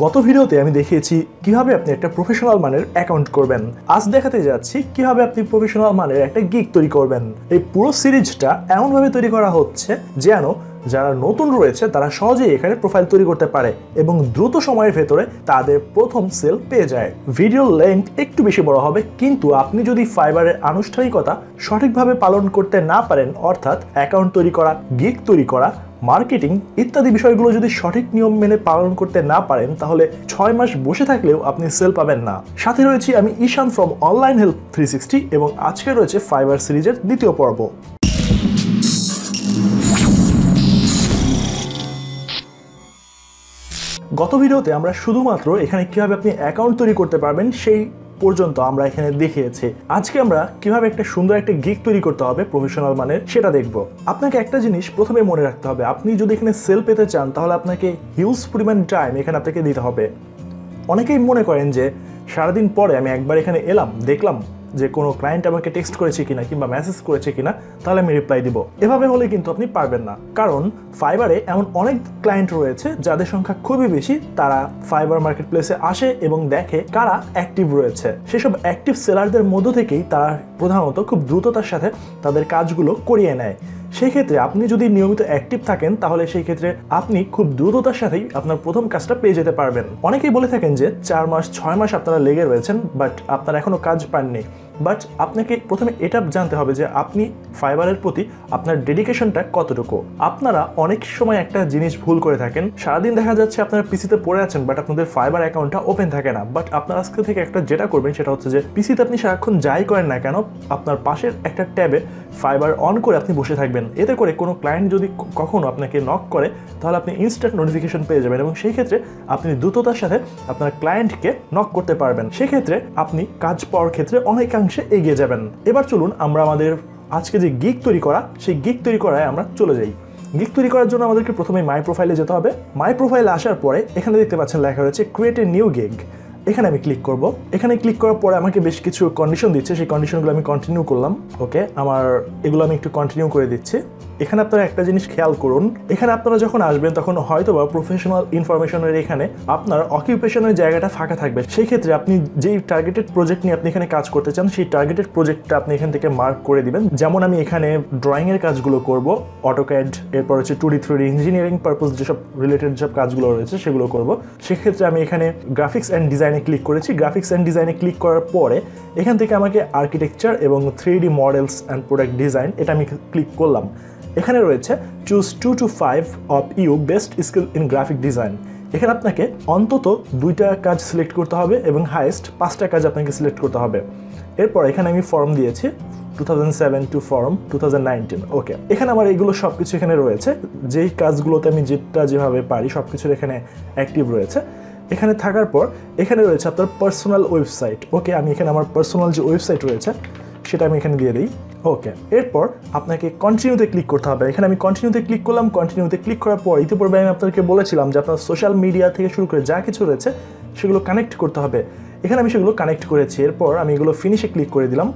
গত ভিডিওতে আমি দেখিয়েছি কীভাবে আপনি একটা প্রফেশনাল মানের অ্যাকাউন্ট করবেন। আজ দেখাতে যাচ্ছি কীভাবে আপনি প্রফেশনাল মানের একটা গিগ তৈরি করবেন। এই পুরো সিরিজটা এমনভাবে তৈরি করা হচ্ছে যেন যারা নতুন রয়েছে, তারা সহজেই এখানে প্রোফাইল তৈরি করতে পারে এবং দ্রুত সময়ের ভেতরে তাদের প্রথম সেল পেয়ে যায়। ভিডিও লেন্থ একটু বেশি বড় হবে, কিন্তু আপনি যদি ফাইবারের আনুষ্ঠানিকতা সঠিকভাবে পালন করতে না পারেন, অর্থাৎ অ্যাকাউন্ট তৈরি করা গিগ তৈরি করা মার্কেটিং ইত্যাদি বিষয়গুলো যদি সঠিক নিয়ম মেনে পালন করতে না পারেন, তাহলে ছয় মাস বসে থাকলেও আপনি সেল পাবেন না। সাথে রয়েছি আমি Ishan from online help three sixty এবং আজকে রয়েছে ফাইবার সিরিজের দ্বিতীয় পর্ব। গত ভিডিওতে আমরা শুধুমাত্র এখানে কীভাবে আপনি অ্যাকাউন্ট তৈরি করতে পারবেন, সেই পর্যন্ত আমরা এখানে দেখিয়েছি। আজকে আমরা কীভাবে একটা সুন্দর একটা গিক তৈরি করতে হবে প্রফেশনাল মানের, সেটা দেখব। আপনাকে একটা জিনিস প্রথমে মনে রাখতে হবে, আপনি যদি এখানে সেল পেতে চান, তাহলে আপনাকে হিউজ পরিমাণ টাইম এখানে আপনাকে দিতে হবে। অনেকেই মনে করেন যে, সারাদিন পরে আমি একবার এখানে এলাম, দেখলাম যে কোনো ক্লায়েন্ট আমাকে টেক্সট করেছে কিনা কিংবা মেসেজ করেছে কিনা, তাহলে আমি রিপ্লাই দিব। এভাবে হলে কিন্তু আপনি পারবেন না। কারণ ফাইবারে এমন অনেক ক্লায়েন্ট রয়েছে, যাদের সংখ্যা খুবই বেশি, তারা ফাইবার মার্কেট প্লেসে আসে এবং দেখে কারা অ্যাক্টিভ রয়েছে। সেসব অ্যাক্টিভ সেলারদের মধ্য থেকেই তারা প্রধানত খুব দ্রুততার সাথে তাদের কাজগুলো করিয়ে নেয়। সেই ক্ষেত্রে আপনি যদি নিয়মিত অ্যাক্টিভ থাকেন, তাহলে সেই ক্ষেত্রে আপনি খুব দ্রুততার সাথেই আপনার প্রথম কাজটা পেয়ে যেতে পারবেন। অনেকেই বলে থাকেন যে, চার মাস, ছয় মাস আপনারা লেগে রয়েছেন বাট আপনারা এখনও কাজ পাননি। বাট আপনাকে প্রথমে এটা জানতে হবে যে আপনি ফাইবারের প্রতি আপনার ডেডিকেশনটা কতটুকু? আপনারা অনেক সময় একটা জিনিস ভুল করে থাকেন। সারাদিন দেখা যাচ্ছে আপনারা পিসিতে পড়ে আছেন, বাট আপনাদের ফাইবার অ্যাকাউন্টটা ওপেন থাকে না। বাট আপনার আজকে থেকে একটা যেটা করবেন সেটা হচ্ছে যে পিসিতে আপনি সারাক্ষণ যাই করেন না কেন, আপনার পাশের একটা ট্যাবে ফাইবার অন করে আপনি বসে থাকবেন। এতে করে কোনো ক্লায়েন্ট যদি কখনো আপনাকে নক করে, তাহলে আপনি ইনস্ট্যান্ট নোটিফিকেশন পেয়ে যাবেন এবং সেই ক্ষেত্রে আপনি দ্রুততার সাথে আপনার ক্লায়েন্টকে নক করতে পারবেন। সেক্ষেত্রে আপনি কাজ পাওয়ার ক্ষেত্রে অনেকাংশে এগিয়ে যাবেন। এবার চলুন আমরা আমাদের আজকে যে গিক তৈরি করা, সেই গিক তৈরি করায় আমরা চলে যাই। গিক তৈরি করার জন্য আমাদেরকে প্রথমে মাই প্রোফাইলে যেতে হবে। মাই প্রোফাইলে আসার পরে এখানে দেখতে পাচ্ছেন লেখা রয়েছে ক্রিয়েট এ নিউ গিগ এখানে আমি ক্লিক করব। এখানে ক্লিক করার পরে আমাকে বেশ কিছু কন্ডিশন দিচ্ছে। সেই কন্ডিশনগুলো আমি কন্টিনিউ করলাম। ওকে আমার এগুলো আমি একটু কন্টিনিউ করে দিচ্ছি। এখানে আপনারা একটা জিনিস খেয়াল করুন। এখানে আপনারা যখন আসবেন, তখন হয়তো বা প্রফেশনাল ইনফরমেশনের এখানে আপনার অকিউপেশনের জায়গাটা ফাঁকা থাকবে। সেই ক্ষেত্রে আপনি যেই টার্গেটেড প্রজেক্ট নিয়ে আপনি এখানে কাজ করতে চান, সেই টার্গেটেড প্রজেক্টটা আপনি এখান থেকে মার্ক করে দিবেন। যেমন আমি এখানে ড্রয়িংয়ের কাজগুলো করব অটোক্যাড এরপর হচ্ছে two D three D engineering purpose যেসব রিলেটেড যেসব কাজগুলো রয়েছে, সেগুলো করব। সেক্ষেত্রে আমি এখানে গ্রাফিক্স অ্যান্ড ডিজাইনে ক্লিক করেছি। গ্রাফিক্স অ্যান্ড ডিজাইনে ক্লিক করার পরে এখান থেকে আমাকে আর্কিটেকচার এবং three D models and product design এটা আমি ক্লিক করলাম। এখানে রয়েছে choose two to five of you best skill in graphic design এখানে আপনাকে অন্তত দুইটা কাজ সিলেক্ট করতে হবে এবং হাইয়েস্ট পাঁচটা কাজ আপনাকে সিলেক্ট করতে হবে। এরপর এখানে আমি ফর্ম দিয়েছি two thousand seven to form two thousand nineteen okay এখানে আমার এগুলো সব কিছু এখানে রয়েছে। যেই কাজগুলোতে আমি যেটা যেভাবে পারি সব কিছুর এখানে অ্যাক্টিভ রয়েছে। এখানে থাকার পর এখানে রয়েছে আপনার পার্সোনাল ওয়েবসাইট ওকে আমি এখানে আমার পার্সোনাল যে ওয়েবসাইট রয়েছে, সেটা আমি এখানে দিয়ে দিই। ওকে এরপর আপনাকে কন্টিনিউতে ক্লিক করতে হবে। এখানে আমি কন্টিনিউতে ক্লিক করলাম কন্টিনিউতে ক্লিক করার পর ইতিপূর্বে আমি আপনাদেরকে বলেছিলাম যে আপনার সোশ্যাল মিডিয়া থেকে শুরু করে যা কিছু রয়েছে, সেগুলো কানেক্ট করতে হবে। এখানে আমি সেগুলো কানেক্ট করেছি, এরপর আমি এগুলো ফিনিশে ক্লিক করে দিলাম।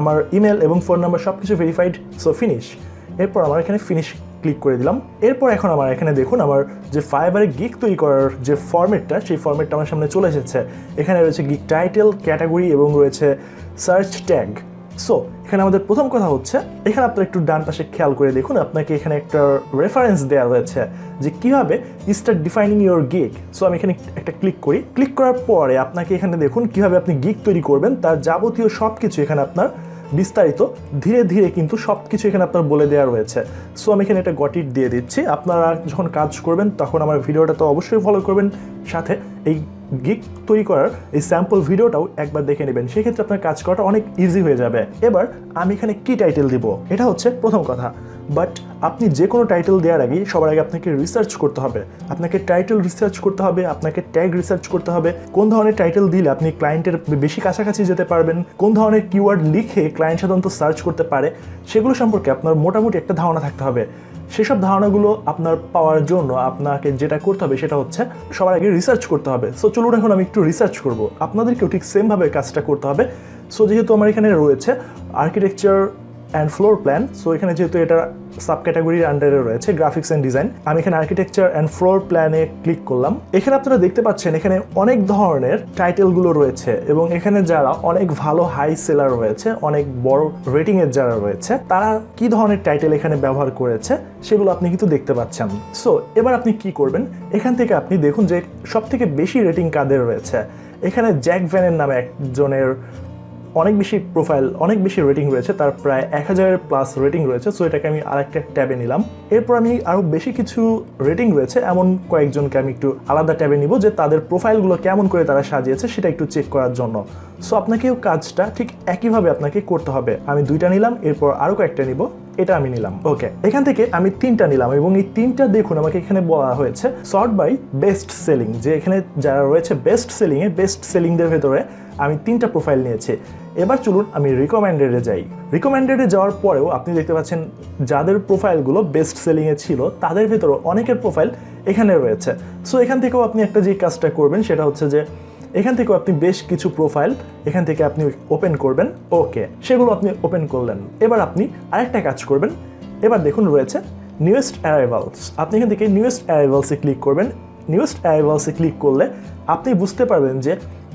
আমার ইমেল এবং ফোন নাম্বার সব কিছু ভেরিফাইড সো ফিনিশ এরপর আমার এখানে ফিনিশ ক্লিক করে দিলাম। এরপর এখন আমার এখানে দেখুন, আমার যে ফাইবারে গিক তৈরি করার যে ফর্মেটটা সেই ফর্মেটটা আমার সামনে চলে এসেছে। এখানে রয়েছে গিক টাইটেল ক্যাটাগরি এবং রয়েছে সার্চ ট্যাগ সো এখানে আমাদের প্রথম কথা হচ্ছে, এখানে আপনার একটু ডান পাশে খেয়াল করে দেখুন, আপনাকে এখানে একটা রেফারেন্স দেওয়া হয়েছে যে কীভাবে start defining your gig so আমি এখানে একটা ক্লিক করি। ক্লিক করার পরে আপনাকে এখানে দেখুন কীভাবে আপনি গিগ তৈরি করবেন, তার যাবতীয় সব কিছু এখানে আপনার বিস্তারিত, ধীরে ধীরে কিন্তু সব কিছু এখানে আপনার বলে দেওয়া রয়েছে। সো আমি এখানে একটা গটিট দিয়ে দিচ্ছি। আপনারা যখন কাজ করবেন, তখন আমার ভিডিওটা তো অবশ্যই ফলো করবেন। সাথে এই গিক তৈরি করার এই স্যাম্পল ভিডিওটাও একবার দেখে নেবেন। সেক্ষেত্রে আপনার কাজ করাটা অনেক ইজি হয়ে যাবে। এবার আমি এখানে কি টাইটেল দিব। এটা হচ্ছে প্রথম কথা। বাট আপনি যে কোনো টাইটেল দেওয়ার আগেই সবার আগে আপনাকে রিসার্চ করতে হবে। আপনাকে টাইটেল রিসার্চ করতে হবে, আপনাকে ট্যাগ রিসার্চ করতে হবে। কোন ধরনের টাইটেল দিলে আপনি ক্লায়েন্টের বেশি কাছাকাছি যেতে পারবেন, কোন ধরনের কিওয়ার্ড লিখে ক্লায়েন্ট সাধারণত সার্চ করতে পারে, সেগুলো সম্পর্কে আপনার মোটামুটি একটা ধারণা থাকতে হবে। সেসব ধারণাগুলো আপনার পাওয়ার জন্য আপনাকে যেটা করতে হবে সেটা হচ্ছে সবার আগে রিসার্চ করতে হবে। সো চলুন এখন আমি একটু রিসার্চ করব। আপনাদেরকেও ঠিক সেমভাবে কাজটা করতে হবে। সো যেহেতু আমার এখানে রয়েছে architecture and floor plan so এখানে যেহেতু এটা সাব ক্যাটাগরির আন্ডারে রয়েছে গ্রাফিক্স অ্যান্ড ডিজাইন আমি এখানে আর্কিটেকচার অ্যান্ড ফ্লোর প্ল্যানে ক্লিক করলাম। এখানে আপনারা দেখতে পাচ্ছেন, এখানে অনেক ধরনের টাইটেলগুলো রয়েছে এবং এখানে যারা অনেক ভালো হাই সেলার রয়েছে, অনেক বড় রেটিংয়ের যারা রয়েছে, তারা কি ধরনের টাইটেল এখানে ব্যবহার করেছে সেগুলো আপনি কিন্তু দেখতে পাচ্ছেন। সো এবার আপনি কি করবেন? এখান থেকে আপনি দেখুন যে সব থেকে বেশি রেটিং কাদের রয়েছে। এখানে জ্যাক ভ্যানের নামে একজনের অনেক বেশি প্রোফাইল অনেক বেশি রেটিং রয়েছে, তার প্রায় এক হাজারের প্লাস রেটিং রয়েছে সো এটাকে আমি আরেকটা ট্যাবে নিলাম। এরপর আমি আরও বেশি কিছু রেটিং রয়েছে, এমন কয়েকজনকে আমি একটু আলাদা ট্যাবে নিব যে তাদের প্রোফাইলগুলো কেমন করে তারা সাজিয়েছে, সেটা একটু চেক করার জন্য। সো আপনাকেও কাজটা ঠিক একইভাবে আপনাকে করতে হবে। আমি দুইটা নিলাম, এরপর আরও কয়েকটা নিব, এটা আমি নিলাম। ওকে এখান থেকে আমি তিনটা নিলাম এবং এই তিনটা দেখুন, আমাকে এখানে বলা হয়েছে সর্ট বাই বেস্ট সেলিং যে এখানে যারা রয়েছে বেস্ট সেলিংয়ে বেস্ট সেলিংদের ভেতরে আমি তিনটা প্রোফাইল নিয়েছি। এবার চলুন আমি রিকমেন্ডেডে যাই। রিকমেন্ডেডে যাওয়ার পরেও আপনি দেখতে পাচ্ছেন যাদের প্রোফাইলগুলো বেস্ট সেলিংয়ে ছিল, তাদের ভেতরেও অনেকের প্রোফাইল এখানে রয়েছে। সো এখান থেকেও আপনি একটা যে কাজটা করবেন, সেটা হচ্ছে যে এখান থেকেও আপনি বেশ কিছু প্রোফাইল এখান থেকে আপনি ওপেন করবেন। ওকে সেগুলো আপনি ওপেন করলেন। এবার আপনি আরেকটা কাজ করবেন। এবার দেখুন রয়েছে নিউয়েস্ট অ্যারাইভালস আপনি এখান থেকে নিউয়েস্ট অ্যারাইভালসে ক্লিক করবেন। নিউয়েস্ট অ্যারাইভালসে ক্লিক করলে আপনি বুঝতে পারবেন যে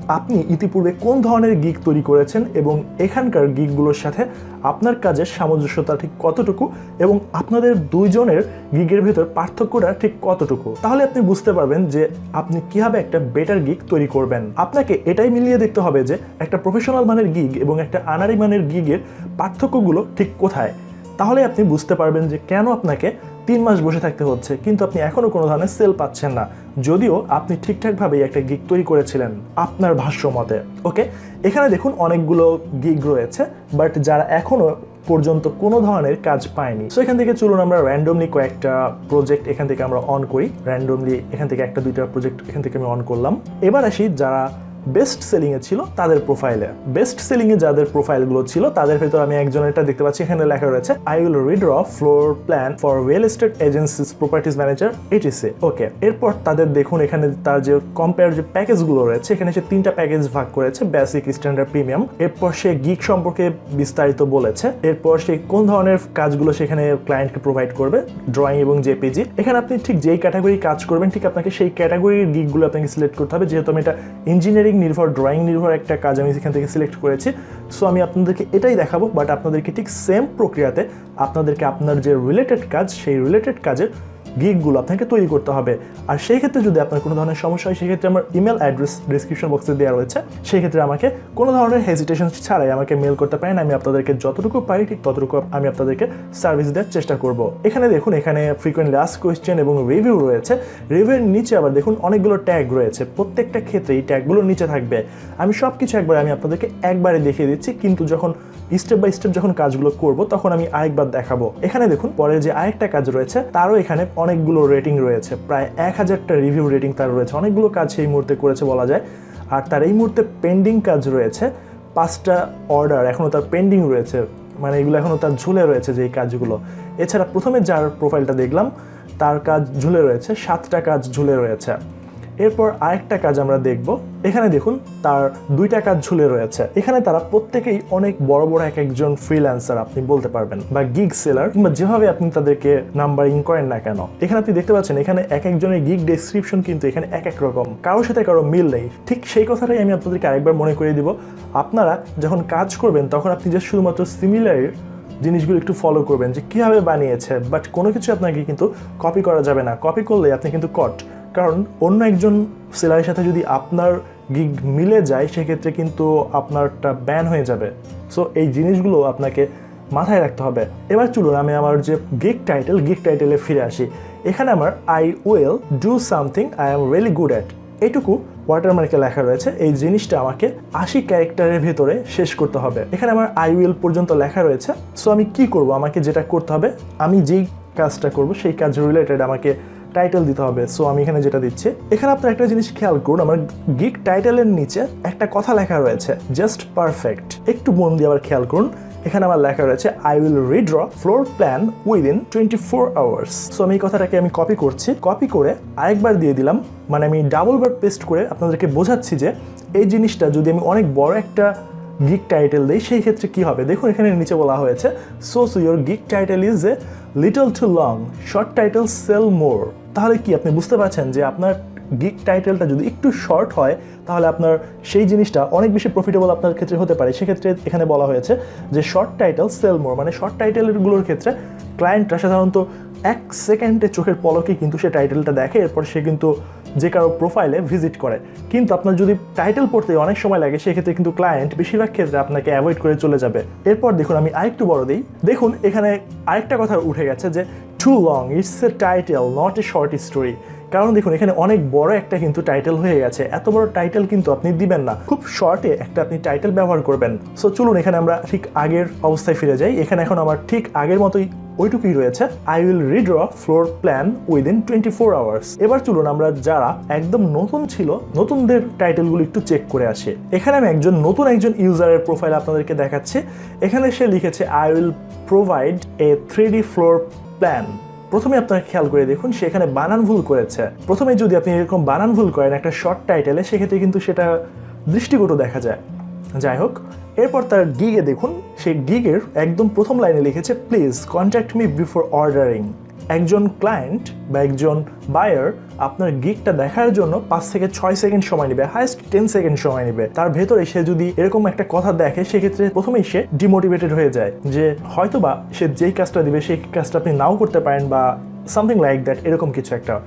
আপনি ইতিপূর্বে কোন ধরনের গিগ তৈরি করেছেন এবং এখানকার গিগগুলোর সাথে আপনার কাজের সামঞ্জস্যতা ঠিক কতটুকু এবং আপনাদের দুইজনের গিগের ভেতর পার্থক্যটা ঠিক কতটুকু? তাহলে আপনি বুঝতে পারবেন যে আপনি কীভাবে একটা বেটার গিগ তৈরি করবেন। আপনাকে এটাই মিলিয়ে দেখতে হবে যে একটা প্রফেশনাল মানের গিগ এবং একটা আনারি মানের গিগের পার্থক্যগুলো ঠিক কোথায়? তাহলে আপনি বুঝতে পারবেন যে কেন আপনাকে তিন মাস বসে থাকতে হচ্ছে, কিন্তু আপনি এখনও কোনো ধরনের সেল পাচ্ছেন না। যদিও আপনি ঠিকঠাকভাবেই একটা গিগ তৈরি করেছিলেন আপনার ভাষ্য মতে ওকে এখানে দেখুন অনেকগুলো গিগ রয়েছে বাট যারা এখনও পর্যন্ত কোনো ধরনের কাজ পায়নি। সো এখান থেকে চলুন আমরা র্যান্ডমলি কয়েকটা প্রজেক্ট এখান থেকে আমরা অন করি। র্যান্ডমলি এখান থেকে একটা, দুইটা প্রজেক্ট এখান থেকে আমি অন করলাম। এবার আসি যারা বেস্ট সেলিংয়ে ছিল তাদের প্রোফাইলে বেস্ট সেলিংয়ে যাদের প্রোফাইলগুলো ছিল, তাদের ভেতর আমি একজনেরটা দেখতে পাচ্ছি, এখানে লেখা রয়েছে I will redraw floor plan for real estate agencies properties manager etc okay এরপর তাদের দেখুন, এখানে তার যে কম্পেয়ার যে প্যাকেজগুলো রয়েছে, এখানে সে তিনটা প্যাকেজ ভাগ করেছে বেসিক স্ট্যান্ডার্ড প্রিমিয়াম এরপর সে গিক সম্পর্কে বিস্তারিত বলেছে, এরপর সে কোন ধরনের কাজগুলো সেখানে ক্লায়েন্টকে প্রোভাইড করবে ড্রয়িং এবং জেপিজি এখানে আপনি ঠিক যেই ক্যাটাগরি কাজ করবেন, ঠিক আপনাকে সেই ক্যাটাগরির গিকগুলো আপনাকে সিলেক্ট করতে হবে, যেহেতু আমি এটা ইঞ্জিনিয়ারিং নির্ভর ড্রয়িং নির্ভর একটা কাজ আমি সেখান থেকে সিলেক্ট করেছি। সো আমি আপনাদেরকে এটাই দেখাবো বাট আপনাদেরকে ঠিক সেম প্রক্রিয়াতে আপনাদেরকে আপনার যে রিলেটেড কাজ, সেই রিলেটেড কাজের গিকগুলো আপনাকে তৈরি করতে হবে। আর সেই ক্ষেত্রে যদি আপনার কোনো ধরনের সমস্যা হয়, সেক্ষেত্রে আমার ইমেল অ্যাড্রেস ডিসক্রিপশন বক্সে দেওয়া রয়েছে। সেই ক্ষেত্রে আমাকে কোনো ধরনের হেজিটেশন ছাড়াই আমাকে মেল করতে পারেন। আমি আপনাদেরকে যতটুকু পারি, ঠিক ততটুকু আমি আপনাদেরকে সার্ভিস দেওয়ার চেষ্টা করব। এখানে দেখুন, এখানে ফ্রিকোয়েন্ট লাস্ট কোয়েশ্চেন এবং রিভিউ রয়েছে। রিভিউয়ের নিচে আবার দেখুন, অনেকগুলো ট্যাগ রয়েছে। প্রত্যেকটা ক্ষেত্রে এই ট্যাগগুলোর নিচে থাকবে। আমি সব কিছু একবার আমি আপনাদেরকে একবারে দেখিয়ে দিচ্ছি, কিন্তু যখন স্টেপ বাই স্টেপ যখন কাজগুলো করব, তখন আমি আরেকবার দেখাবো। এখানে দেখুন পরে যে আরেকটা কাজ রয়েছে, তারও এখানে অনেকগুলো রেটিং রয়েছে। প্রায় এক হাজারটা রিভিউ রেটিং তার রয়েছে। অনেকগুলো কাজ এই মুহূর্তে করেছে বলা যায়। আর তার এই মুহূর্তে পেন্ডিং কাজ রয়েছে। পাঁচটা অর্ডার এখনও তার পেন্ডিং রয়েছে। মানে এগুলো এখনও তার ঝুলে রয়েছে যে এই কাজগুলো। এছাড়া প্রথমে যার প্রোফাইলটা দেখলাম, তার কাজ ঝুলে রয়েছে, সাতটা কাজ ঝুলে রয়েছে। এরপর আরেকটা কাজ আমরা দেখব। এখানে দেখুন, তার দুইটা কাজ ঝুলে রয়েছে। এখানে তারা প্রত্যেকেই অনেক বড় বড় এক একজন ফ্রিল্যান্সার আপনি বলতে পারবেন বা গিগ সেলার কিংবা যেভাবে আপনি তাদেরকে নাম্বারিং করেন না কেন। এখানে আপনি দেখতে পাচ্ছেন, এখানে এক একজনের গিগ ডেসক্রিপশন কিন্তু এখানে এক এক রকম। কারোর সাথে কারও মিল নেই। ঠিক সেই কথাটাই আমি আপনাদেরকে আরেকবার মনে করিয়ে দিব। আপনারা যখন কাজ করবেন, তখন আপনি যে শুধুমাত্র সিমিলার জিনিসগুলো একটু ফলো করবেন যে কীভাবে বানিয়েছে বাট কোনো কিছু আপনাকে কিন্তু কপি করা যাবে না। কপি করলে আপনি কিন্তু কট কারণ অন্য একজন সেলারের সাথে যদি আপনার গিগ মিলে যায়, সেক্ষেত্রে কিন্তু আপনারটা ব্যান হয়ে যাবে। সো এই জিনিসগুলো আপনাকে মাথায় রাখতে হবে। এবার চলুন আমি আমার যে গিগ টাইটেল গিগ টাইটেলে ফিরে আসি। এখানে আমার I will do something I am really good at এইটুকু ওয়াটারমার্কে লেখা রয়েছে। এই জিনিসটা আমাকে আশি ক্যারেক্টারের ভেতরে শেষ করতে হবে। এখানে আমার আই উইল পর্যন্ত লেখা রয়েছে। সো আমি কি করব? আমাকে যেটা করতে হবে, আমি যেই কাজটা করব, সেই কাজ রিলেটেড আমাকে টাইটেল দিতে হবে সো আমি এখানে যেটা দিচ্ছি। এখানে আপনার একটা জিনিস খেয়াল করুন, আমার গিক টাইটেলের নিচে একটা কথা লেখা রয়েছে জাস্ট পারফেক্ট একটু মন দিয়ে আবার খেয়াল করুন, এখানে আমার লেখা রয়েছে I will redraw floor plan within twenty four hours so আমি এই কথাটাকে আমি কপি করছি কপি করে আরেকবার দিয়ে দিলাম মানে আমি ডাবল বার পেস্ট করে আপনাদেরকে বোঝাচ্ছি যে এই জিনিসটা যদি আমি অনেক বড় একটা গিক টাইটেল দিই, সেই ক্ষেত্রে কী হবে? দেখুন এখানে নিচে বলা হয়েছে so so your gig title is a little too long short title sell more তাহলে কি, আপনি বুঝতে পারছেন যে আপনার গিক টাইটেলটা যদি একটু শর্ট হয়, তাহলে আপনার সেই জিনিসটা অনেক বেশি প্রফিটেবল আপনার ক্ষেত্রে হতে পারে। সেক্ষেত্রে এখানে বলা হয়েছে যে শর্ট টাইটেল সেল মোর মানে শর্ট টাইটেলগুলোর ক্ষেত্রে ক্লায়েন্টরা সাধারণত এক সেকেন্ডে চোখের পলকে কিন্তু সে টাইটেলটা দেখে, এরপর সে কিন্তু যে কারও প্রোফাইলে ভিজিট করে। কিন্তু আপনার যদি টাইটেল পড়তে অনেক সময় লাগে, সেক্ষেত্রে কিন্তু ক্লায়েন্ট বেশিরভাগ ক্ষেত্রে আপনাকে অ্যাভয়েড করে চলে যাবে। এরপর দেখুন, আমি আরেকটু বড় দিই। দেখুন, এখানে আরেকটা কথা উঠে গেছে যে too long it's a title not a short story কারণ দেখুন, এখানে অনেক বড় একটা কিন্তু টাইটেল হয়ে গেছে। এত বড় টাইটেল কিন্তু আপনি দিবেন না। খুব শর্টে একটা আপনি টাইটেল ব্যবহার করবেন। সো চলুন, এখানে আমরা ঠিক আগের অবস্থায় ফিরে যাই। এখানে এখন আমার ঠিক আগের মতোই ওইটুকুই রয়েছে। I will redraw floor plan within twenty four hours এবার চলুন আমরা যারা একদম নতুন ছিল, নতুনদের টাইটেলগুলো একটু চেক করে আসি। এখানে আমি একজন নতুন একজন ইউজারের প্রোফাইল আপনাদেরকে দেখাচ্ছি। এখানে সে লিখেছে I will provide a three D floor plan প্রথমে আপনারা খেয়াল করে দেখুন সেখানে বানান ভুল করেছে। প্রথমে যদি আপনি এরকম বানান ভুল করেন একটা শর্ট টাইটেলে সেক্ষেত্রে কিন্তু সেটা দৃষ্টিকটু দেখা যায়। যাই হোক এরপর তার গিগে দেখুন, সেই গিগের একদম প্রথম লাইনে লিখেছে please contact me before ordering একজন ক্লায়েন্ট বা একজন বায়ার আপনার গিগটা দেখার জন্য পাঁচ থেকে ছয় সেকেন্ড সময় নেবে হাইস্ট টেন সেকেন্ড সময় নেবে। তার ভেতরে সে যদি এরকম একটা কথা দেখে, সেক্ষেত্রে প্রথমেই সে ডিমোটিভেটেড হয়ে যায় যে হয়তোবা সে যেই কাজটা দিবে, সেই কাজটা আপনি নাও করতে পারেন বা সামথিং লাইক দ্যাট এরকম কিছু একটা।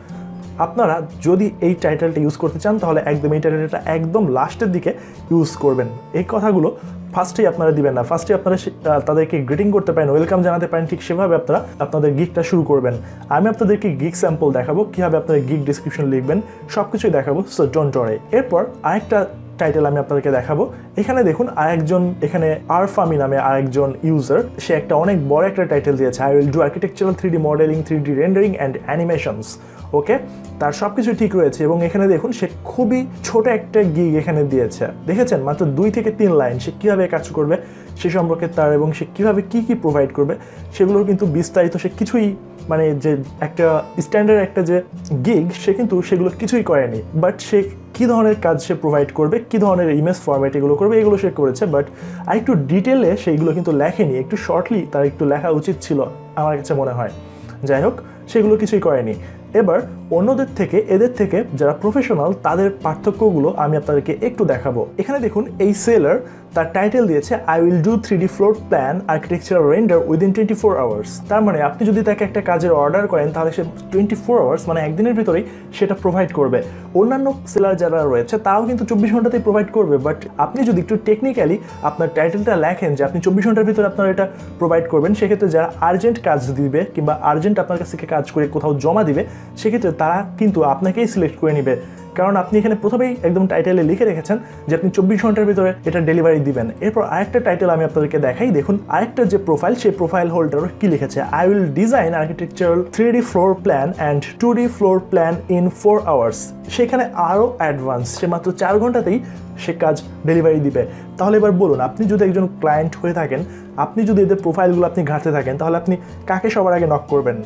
আপনারা যদি এই টাইটেলটা ইউজ করতে চান, তাহলে একদম এই টাইটেলটা একদম লাস্টের দিকে ইউজ করবেন। এই কথাগুলো ফার্স্টেই আপনারা দিবেন না। ফার্স্টে আপনারা তাদেরকে গ্রিটিং করতে পারেন ওয়েলকাম জানাতে পারেন, ঠিক সেভাবে আপনারা আপনাদের গিকটা শুরু করবেন। আমি আপনাদেরকে গিক স্যাম্পল দেখাবো, কীভাবে আপনারা গিক ডিসক্রিপশন লিখবেন সব কিছুই দেখাবো। সো ডোন্ট ওয়ারি এরপর আরেকটা টাইটেল আমি আপনাদেরকে দেখাবো। এখানে দেখুন, আরেকজন, এখানে আরফামি নামে আরেকজন ইউজার সে একটা অনেক বড় একটা টাইটেল দিয়েছে। I will do architectural three D modelling three D rendering and animations okay? তার সব কিছু ঠিক রয়েছে এবং এখানে দেখুন সে খুবই ছোট একটা গিগ এখানে দিয়েছে। দেখেছেন? মাত্র দুই থেকে তিন লাইন। সে কীভাবে কাজ করবে সে সম্পর্কে তার এবং সে কীভাবে কী কী প্রোভাইড করবে সেগুলোর কিন্তু বিস্তারিত সে কিছুই মানে যে একটা স্ট্যান্ডার্ড একটা যে গিগ সে কিন্তু সেগুলো কিছুই করেনি। বাট সে কী ধরনের কাজ সে প্রোভাইড করবে, কী ধরনের ইমেজ ফরম্যাট এগুলো করবে, এগুলো সে করেছে। বাট আর একটু ডিটেলে সেইগুলো কিন্তু লেখেনি। একটু শর্টলি তার একটু লেখা উচিত ছিল, আমার কাছে মনে হয়। যাই হোক, সেগুলো কিছুই করেনি। এবার অন্যদের থেকে, এদের থেকে যারা প্রফেশনাল তাদের পার্থক্যগুলো আমি আপনাদেরকে একটু দেখাবো। এখানে দেখুন, এই সেলার তার টাইটেল দিয়েছে I will do three D floor plan architecture render within twenty four hours তার মানে আপনি যদি তাকে একটা কাজের অর্ডার করেন, তাহলে সে টোয়েন্টি ফোর আওয়ার্স মানে একদিনের ভিতরেই সেটা প্রোভাইড করবে। অন্যান্য সেলার যারা রয়েছে, তাও কিন্তু চব্বিশ ঘন্টাতেই প্রোভাইড করবে বাট আপনি যদি একটু টেকনিক্যালি আপনার টাইটেলটা লেখেন যে আপনি চব্বিশ ঘণ্টার ভিতরে আপনার এটা প্রোভাইড করবেন, সেক্ষেত্রে যারা আর্জেন্ট কাজ দিবে কিংবা আর্জেন্ট আপনার কাছ থেকে কাজ করে কোথাও জমা দিবে, সেক্ষেত্রে তারা কিন্তু আপনাকেই সিলেক্ট করে নেবে। কারণ আপনি এখানে প্রথমেই একদম টাইটেলে লিখে রেখেছেন যে আপনি চব্বিশ ঘণ্টার ভিতরে এটা ডেলিভারি দিবেন। এরপর আরেকটা টাইটেল আমি আপনাদেরকে দেখাই। দেখুন, আরেকটা যে প্রোফাইল সেই প্রোফাইল হোল্ডার কি লিখেছে? I will design architectural three D floor plan and two D floor plan in four hours সেখানে আরও অ্যাডভান্স সে মাত্র চার ঘন্টাতেই সে কাজ ডেলিভারি দিবে। তাহলে এবার বলুন, আপনি যদি একজন ক্লায়েন্ট হয়ে থাকেন, আপনি যদি এদের প্রোফাইলগুলো আপনি ঘাঁটতে থাকেন, তাহলে আপনি কাকে সবার আগে নক করবেন?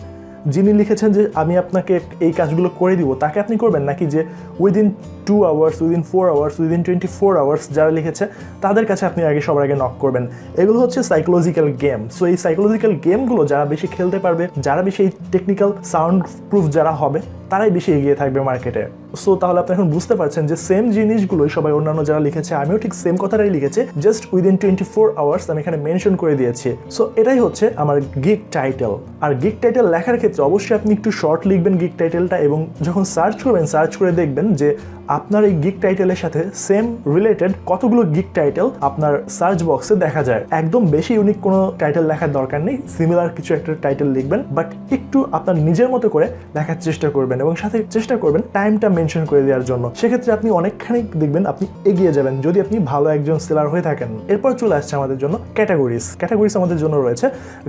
যিনি লিখেছেন যে আমি আপনাকে এই কাজগুলো করে দিব, তাকে আপনি করবেন? নাকি যে within two hours within four hours within twenty four hours যারা লিখেছে, তাদের কাছে আপনি আগে সবার আগে নক করবেন। এগুলো হচ্ছে সাইকোলজিক্যাল গেম সো এই সাইকোলজিক্যাল গেমগুলো যারা বেশি খেলতে পারবে, যারা বেশি এই টেকনিক্যাল সাউন্ড প্রুফ যারা হবে তারাই বেশি এগিয়ে থাকবে মার্কেটে সো তাহলে আপনি এখন বুঝতে পারছেন যে সেম জিনিসগুলোই সবাই অন্যান্য যারা লিখেছে, আমিও ঠিক সেম কথাটাই লিখেছি just within twenty four hours আমি এখানে মেনশন করে দিয়েছি। সো এটাই হচ্ছে আমার গিক টাইটেল আর গিক টাইটেল লেখার ক্ষেত্রে অবশ্যই আপনি একটু শর্ট লিখবেন গিক টাইটেলটা এবং যখন সার্চ করবেন সার্চ করে দেখবেন যে আপনার এই গিক টাইটেলের সাথে সেম রিলেটেড কতগুলো গিক টাইটেল আপনার সার্চ বক্সে দেখা যায়। একদম বেশি ইউনিক কোনো টাইটেল লেখার দরকার নেই সিমিলার কিছু একটা টাইটেল লিখবেন বাট একটু আপনার নিজের মতো করে লেখার চেষ্টা করবেন। এবং সাথে চেষ্টা করবেন টাইমটা মেনশন করে দেওয়ার জন্য। সেক্ষেত্রে আপনি অনেকখানি দেখবেন আপনি এগিয়ে যাবেন যদি আপনি ভালো একজন সেলার হয়ে থাকেন। এরপর চলে আসছে আমাদের জন্য ক্যাটাগরিজ। ক্যাটাগরিজ আমাদের জন্য রয়েছে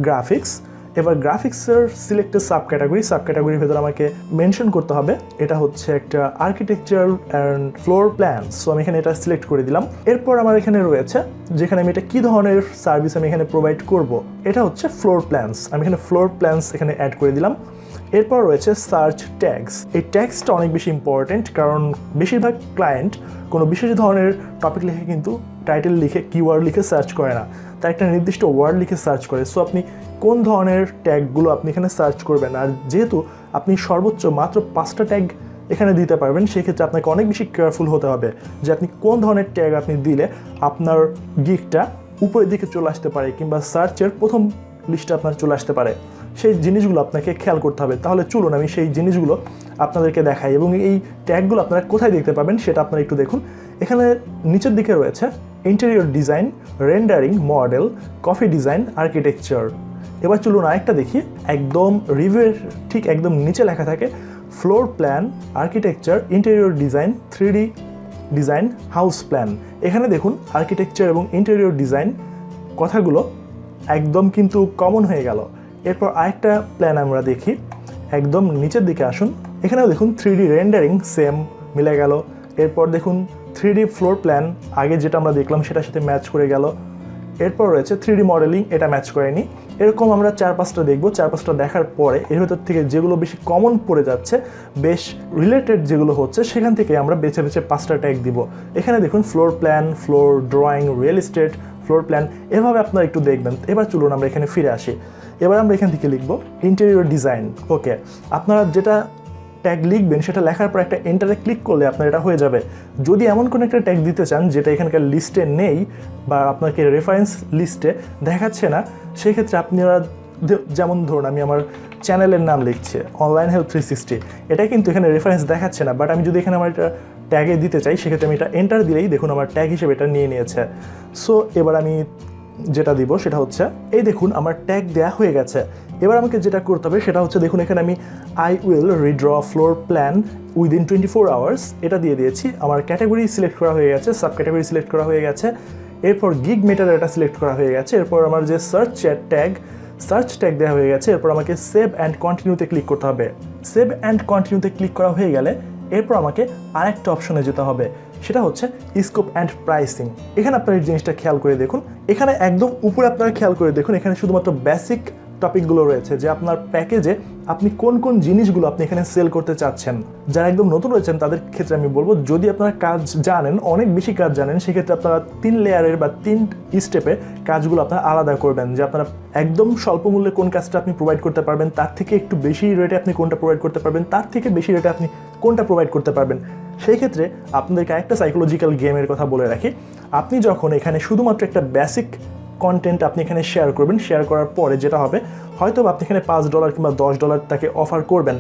গ্রাফিক্স। এবার গ্রাফিক্সের সিলেক্টেড সাব ক্যাটাগরি সাব ক্যাটাগরির ভেতরে আমাকে মেনশন করতে হবে। এটা হচ্ছে একটা architecture and floor plan so আমি এখানে এটা সিলেক্ট করে দিলাম। এরপর আমার এখানে রয়েছে যেখানে আমি এটা কী ধরনের সার্ভিস আমি এখানে প্রোভাইড করব। এটা হচ্ছে ফ্লোর প্ল্যান্স আমি এখানে ফ্লোর প্ল্যান্স এখানে অ্যাড করে দিলাম। এরপর রয়েছে সার্চ ট্যাগস এই ট্যাগসটা অনেক বেশি ইম্পর্টেন্ট কারণ বেশিরভাগ ক্লায়েন্ট কোনো বিশেষ ধরনের টপিক লিখে কিন্তু টাইটেল লিখে কিওয়ার্ড লিখে সার্চ করে না। তার একটা নির্দিষ্ট ওয়ার্ড লিখে সার্চ করে। সো আপনি কোন ধরনের ট্যাগগুলো আপনি এখানে সার্চ করবেন? আর যেহেতু আপনি সর্বোচ্চ মাত্র পাঁচটা ট্যাগ এখানে দিতে পারবেন, সেক্ষেত্রে আপনাকে অনেক বেশি কেয়ারফুল হতে হবে যে আপনি কোন ধরনের ট্যাগ আপনি দিলে আপনার গিকটা উপরের দিকে চলে আসতে পারে, কিংবা সার্চের প্রথম লিস্টে আপনার চলে আসতে পারে। সেই জিনিসগুলো আপনাকে খেয়াল করতে হবে। তাহলে চলুন আমি সেই জিনিসগুলো আপনাদেরকে দেখাই এবং এই ট্যাগগুলো আপনারা কোথায় দেখতে পাবেন সেটা আপনারা একটু দেখুন। এখানে নিচের দিকে রয়েছে interior design, rendering model, coffee design, architecture. এবার চলুন আরেকটা দেখি। একদম রিভিউয়ের ঠিক একদম নিচে লেখা থাকে, floor plan, architecture, interior design three design, house plan. এখানে দেখুন আর্কিটেকচার এবং ইন্টেরিয়র ডিজাইন কথাগুলো একদম কিন্তু কমন হয়ে গেল। এরপর আরেকটা প্ল্যান আমরা দেখি। একদম নিচের দিকে আসুন। এখানেও দেখুন থ্রি রেন্ডারিং সেম মিলে গেল। এরপর দেখুন থ্রি ফ্লোর প্ল্যান আগে যেটা আমরা দেখলাম সেটার সাথে ম্যাচ করে গেল। এরপর রয়েছে থ্রি মডেলিং এটা ম্যাচ করেনি। এরকম আমরা চার পাঁচটা দেখব। চার পাঁচটা দেখার পরে এর ভেতর থেকে যেগুলো বেশি কমন পড়ে যাচ্ছে, বেশ রিলেটেড যেগুলো হচ্ছে, সেখান থেকে আমরা বেছে বেছে পাঁচটা ট্যাগ দিব। এখানে দেখুন floor plan floor drawing real estate floor plan এভাবে আপনারা একটু দেখবেন। এবার চলুন আমরা এখানে ফিরে আসি। এবার আমরা এখান থেকে লিখব ইন্টেরিয়র ডিজাইন ওকে আপনারা যেটা ট্যাগ লিখবেন, সেটা লেখার পর একটা এন্টারে ক্লিক করলে আপনার এটা হয়ে যাবে। যদি এমন কোনো একটা ট্যাগ দিতে চান, যেটা এখানকার লিস্টে নেই, বা আপনাকে রেফারেন্স লিস্টে দেখাচ্ছে না, সেক্ষেত্রে আপনারা যেমন ধরুন আমি আমার চ্যানেলের নাম লিখছি অনলাইন হেল্প থ্রি সিক্সটি এটা কিন্তু এখানে রেফারেন্স দেখাচ্ছে না বাট আমি যদি এখানে আমার এটা ট্যাগে দিতে চাই, সেক্ষেত্রে আমি এটা এন্টার দিলেই দেখুন আমার ট্যাগ হিসেবে এটা নিয়ে নিয়েছে। সো এবার আমি যেটা দিব সেটা হচ্ছে, এই দেখুন আমার ট্যাগ দেয়া হয়ে গেছে। এবার আমাকে যেটা করতে হবে সেটা হচ্ছে, দেখুন এখানে আমি I will redraw floor plan within twenty four hours এটা দিয়ে দিয়েছি। আমার ক্যাটাগরি সিলেক্ট করা হয়ে গেছে সাব ক্যাটাগরি সিলেক্ট করা হয়ে গেছে। এরপর গিগ মেটার এটা সিলেক্ট করা হয়ে গেছে। এরপর আমার যে সার্চ ট্যাগ সার্চ ট্যাগ দেওয়া হয়ে গেছে। এরপর আমাকে সেভ অ্যান্ড কন্টিনিউতে ক্লিক করতে হবে। সেভ অ্যান্ড কন্টিনিউতে ক্লিক করা হয়ে গেলে এরপর আমাকে আরেকটা অপশনে যেতে হবে, সেটা হচ্ছে স্কোপ অ্যান্ড প্রাইসিং এখানে আপনার এই জিনিসটা খেয়াল করে দেখুন। এখানে একদম উপরে আপনারা খেয়াল করে দেখুন, এখানে শুধুমাত্র বেসিক টপিকগুলো রয়েছে যে আপনার প্যাকেজে আপনি কোন কোন জিনিসগুলো আপনি এখানে সেল করতে চাচ্ছেন। যারা একদম নতুন রয়েছেন, তাদের ক্ষেত্রে আমি বলব, যদি আপনারা কাজ জানেন, অনেক বেশি কাজ জানেন, সেক্ষেত্রে আপনারা তিন লেয়ারের বা তিন স্টেপে কাজগুলো আপনারা আলাদা করবেন। যে আপনারা একদম স্বল্প মূল্যে কোন কাজটা আপনি প্রোভাইড করতে পারবেন, তার থেকে একটু বেশি রেটে আপনি কোনটা প্রোভাইড করতে পারবেন, তার থেকে বেশি রেটে আপনি কোনটা প্রোভাইড করতে পারবেন। সেই ক্ষেত্রে আপনাদেরকে একটা সাইকোলজিক্যাল গেমের কথা বলে রাখি। আপনি যখন এখানে শুধুমাত্র একটা বেসিক কন্টেন্ট আপনি এখানে শেয়ার করবেন শেয়ার করার পরে যেটা হবে হয়তো আপনি এখানে পাঁচ ডলার কিংবা দশ ডলার তাকে অফার করবেন।